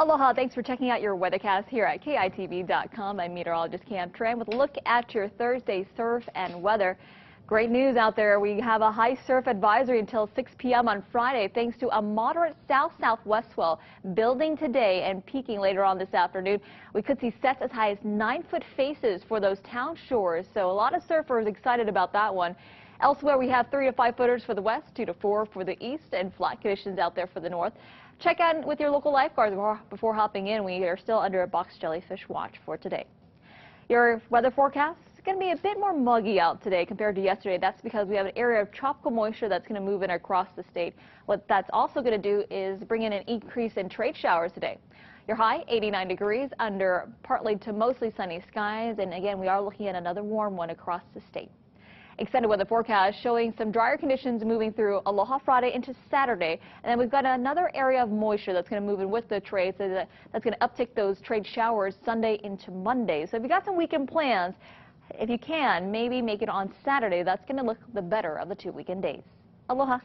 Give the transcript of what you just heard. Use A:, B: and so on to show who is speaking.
A: Aloha, thanks for checking out your weathercast here at KITV.com. I'm meteorologist Cam Tran with a look at your Thursday surf and weather. Great news out there. We have a high surf advisory until 6 p.m. on Friday thanks to a moderate south-southwest swell building today and peaking later on this afternoon. We could see sets as high as 9-foot faces for those town shores, so a lot of surfers excited about that one. Elsewhere, we have 3 to 5 footers for the west, 2 to 4 for the east, and flat conditions out there for the north. Check in with your local lifeguards before hopping in. We are still under a box jellyfish watch for today. Your weather forecast is going to be a bit more muggy out today compared to yesterday. That's because we have an area of tropical moisture that's going to move in across the state. What that's also going to do is bring in an increase in trade showers today. Your high 89 degrees under partly to mostly sunny skies. And again, we are looking at another warm one across the state. Extended weather forecast showing some drier conditions moving through Aloha Friday into Saturday. And then we've got another area of moisture that's going to move in with the trade. So that's going to uptick those trade showers Sunday into Monday. So if you've got some weekend plans, if you can, maybe make it on Saturday. That's going to look the better of the two weekend days. Aloha.